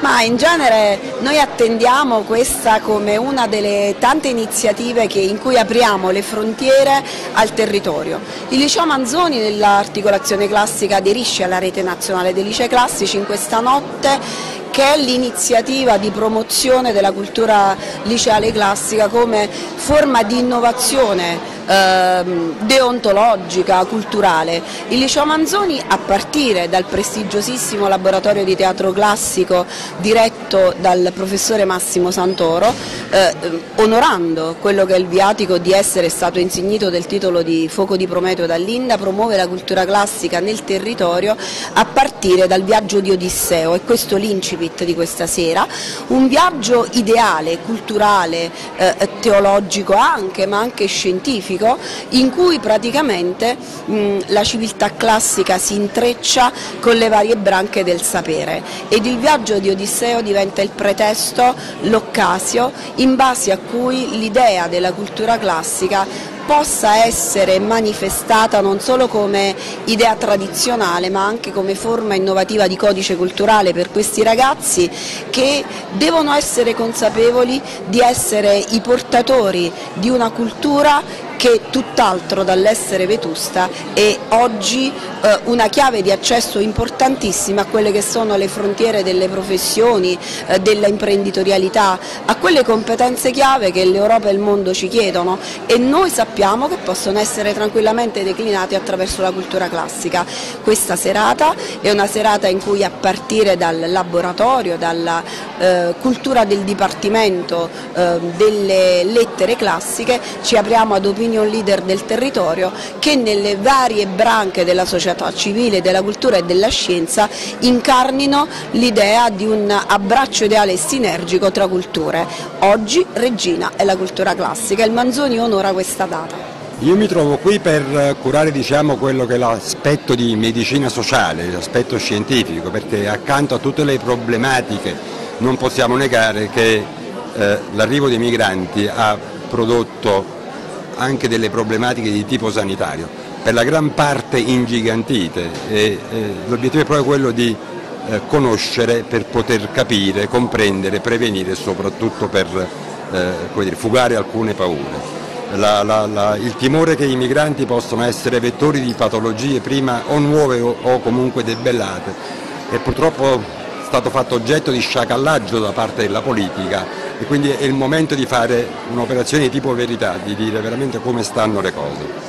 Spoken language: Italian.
Ma in genere noi attendiamo questa come una delle tante iniziative che, in cui apriamo le frontiere al territorio. Il liceo Manzoni nell'articolazione classica aderisce alla rete nazionale dei licei classici in questa notte che è l'iniziativa di promozione della cultura liceale classica come forma di innovazione deontologica, culturale. Il Liceo Manzoni a partire dal prestigiosissimo laboratorio di teatro classico diretto dal professore Massimo Santoro, eh, onorando quello che è il viatico di essere stato insignito del titolo di Fuoco di Prometeo dall'Inda, promuove la cultura classica nel territorio a partire dal viaggio di Odisseo. E questo l'incipit di questa sera, un viaggio ideale, culturale, eh, teologico anche, ma anche scientifico storico in cui praticamente mh, la civiltà classica si intreccia con le varie branche del sapere. Ed il viaggio di Odisseo diventa il pretesto, l'occasio in base a cui l'idea della cultura classica possa essere manifestata non solo come idea tradizionale ma anche come forma innovativa di codice culturale per questi ragazzi che devono essere consapevoli di essere i portatori di una cultura che tutt'altro dall'essere vetusta è oggi eh, una chiave di accesso importantissima a quelle che sono le frontiere delle professioni, eh, della imprenditorialità, a quelle competenze chiave che l'Europa e il mondo ci chiedono e noi sappiamo che possono essere tranquillamente declinate attraverso la cultura classica. Questa serata è una serata in cui a partire dal laboratorio, dalla eh, cultura del Dipartimento eh, delle lettere classiche ci apriamo ad opinioni opinion leader del territorio che nelle varie branche della società civile, della cultura e della scienza incarnino l'idea di un abbraccio ideale e sinergico tra culture. Oggi Regina è la cultura classica, il Manzoni onora questa data. Io mi trovo qui per curare diciamo, quello che è l'aspetto di medicina sociale, l'aspetto scientifico, perché accanto a tutte le problematiche non possiamo negare che eh, l'arrivo dei migranti ha prodotto anche delle problematiche di tipo sanitario, per la gran parte ingigantite e, e l'obiettivo è proprio quello di eh, conoscere per poter capire, comprendere, prevenire e soprattutto per eh, dire, fugare alcune paure. La, la, la, il timore che i migranti possano essere vettori di patologie prima o nuove o, o comunque debellate e purtroppo stato fatto oggetto di sciacallaggio da parte della politica e quindi è il momento di fare un'operazione di tipo verità, di dire veramente come stanno le cose.